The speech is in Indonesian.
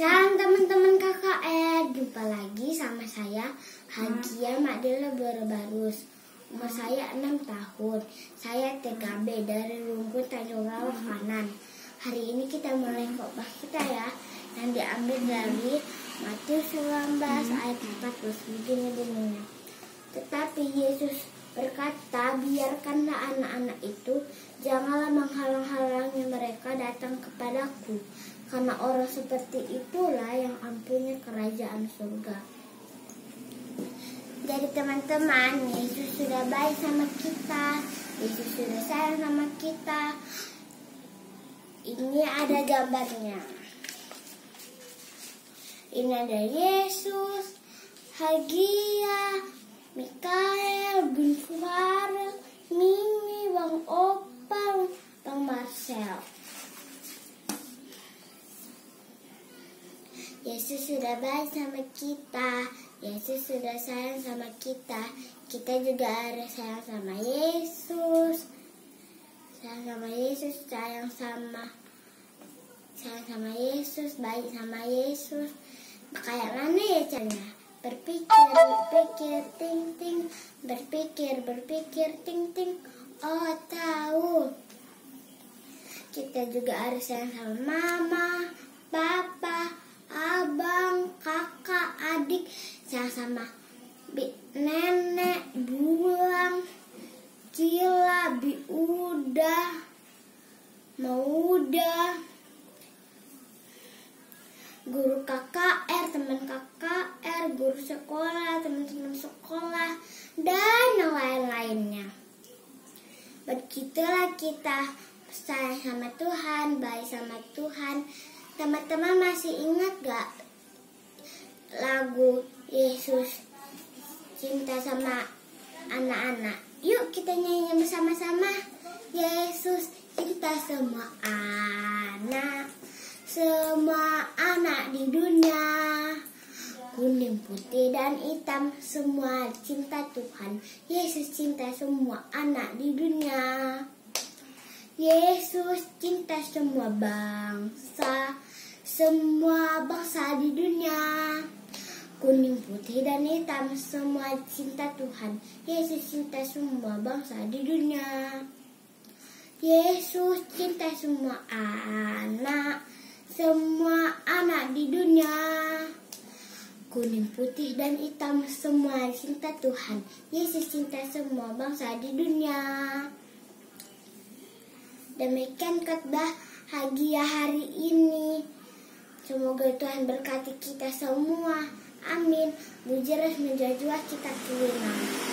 Shalom teman-teman KKR, jumpa lagi sama saya Hagia Madela Barbarus. Umur saya 6 tahun. Saya TKB dari Rungkut Tanjung Rawah Kanan. Hari ini kita mulai khotbah kita ya yang diambil dari Matius 19 ayat 14 begini bunyinya. Tetapi Yesus berkata, biarkanlah anak-anak itu, janganlah menghalang-halangi mereka datang kepadaku, karena orang seperti itulah yang ampunya kerajaan surga. Jadi teman-teman, Yesus sudah baik sama kita, Yesus sudah sayang sama kita. Ini ada gambarnya. Ini ada Yesus, Hagia, Mikael, Bun Farel, Mimi, Bang Opang, Bang Marcel. Yesus sudah baik sama kita. Yesus sudah sayang sama kita. Kita juga harus sayang sama Yesus. Sayang sama Yesus, sayang sama sayang sama Yesus, baik sama Yesus. Kayak mana ya caranya? Berpikir, berpikir, ting ting, berpikir, berpikir, ting ting. Oh tahu. Kita juga harus sayang sama mama, papa, abang, kakak, adik, sayang sama nenek, bulang, cila, mau udah, guru KKR, teman KKR, guru sekolah, teman-teman sekolah, dan lain-lainnya. Begitulah kita sayang sama Tuhan, baik sama Tuhan. Teman-teman masih ingat gak lagu Yesus cinta sama anak-anak? Yuk kita nyanyi bersama-sama. Yesus cinta semua anak, semua anak di dunia. Kuning, putih, dan hitam semua cinta Tuhan. Yesus cinta semua anak di dunia. Yesus cinta semua bangsa, semua bangsa di dunia. Kuning, putih, dan hitam semua cinta Tuhan. Yesus cinta semua bangsa di dunia. Yesus cinta semua anak, semua anak di dunia. Kuning, putih, dan hitam semua cinta Tuhan. Yesus cinta semua bangsa di dunia. Demikian khotbah Hagia hari ini. Semoga Tuhan berkati kita semua. Amin. Bujeres menjajah kita kelima.